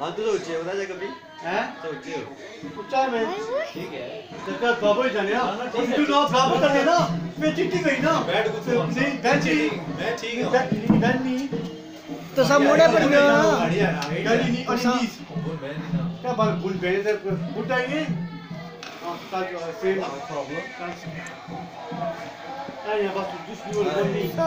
हाँ तू तो ऊँचे हो राजा कभी। हैं? तो ऊँचे हो। ऊँचा है मैं। ठीक है। जगह बाबू ही जाने हाँ, ना, तू ना बाबू करने ना। मैं चिट्ठी गई ना। बैठ कुछ नहीं बैठ नहीं मैं ठीक हूँ। बैठ नहीं तो सब मुड़े पर गया बढ़िया ना गाड़ी नहीं और अच्छा। बोल मैं नहीं ना क्या बात भूल गए थे बुढ़ा ही नहीं हाँ सेम प्रॉब्लम अरे बस जिस भी बोल बोल नहीं So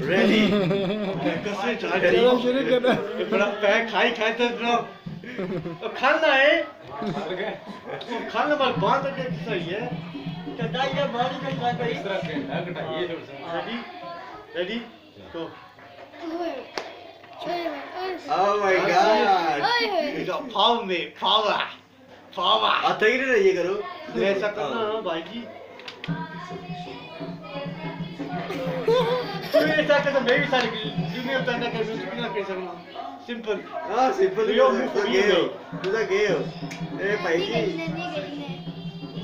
रेडी चलो शुरू करो ये बड़ा पैक खाई खाई तो ना तो खाना है खाना पर बाँध के सही है कटाई या बारी का क्या करी रेडी रेडी तो Oh my god. इधर पाव में पावा पावा आता ही नहीं ये करो ऐसा करना ना भाई ji baby Simple. Ah, simple. You are gay. You are gay. Hey, bhai.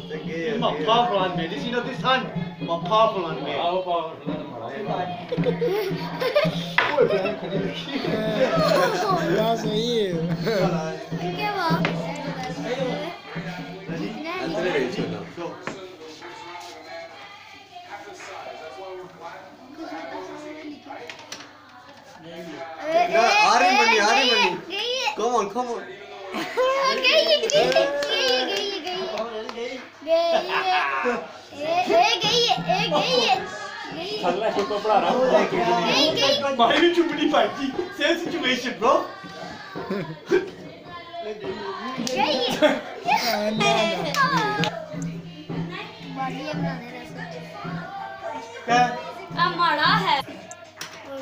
This is my powerful hand, man. This is not this hand. My powerful hand, man. How powerful? Y'all you. Look you. गई on come on गई गई गई गई है। गई है है गई है ए गई गई है। गई गई My chupni party. Same situation, गई है। बढ़िया बना दे रहा क्या? माड़ा है।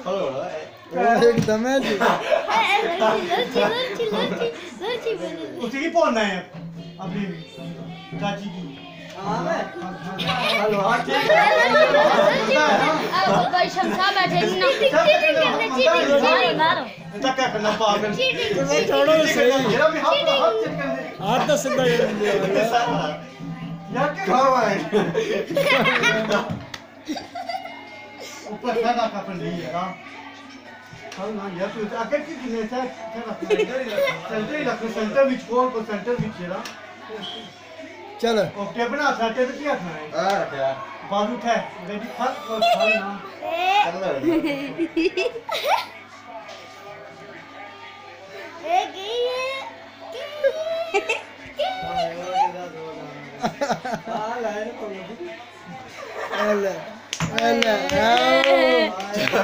हेलो एकदम है जी। उसे ही पहुँचना है अपनी चाची की हाँ है हाथ हाथ चेक कर दे हाथ तो सीधा ऊपर का पर नहीं है हाँ हाँ तू ही रखो को है ना चलो और टेबल था टेबल क्या था आ रखा बाजू था रेडी फ़र्स्ट और खाली ना कलर ए गई है अल्लाह अल्लाह आओ